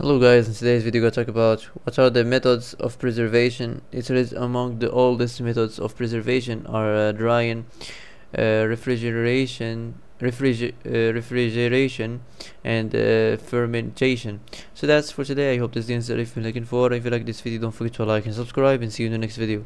Hello guys, in today's video I'm going to talk about what are the methods of preservation. It is among the oldest methods of preservation are uh, drying, uh, refrigeration, refriger uh, refrigeration and uh, fermentation. So that's for today. I hope this is the answer if you're looking for. If you like this video don't forget to like and subscribe and see you in the next video.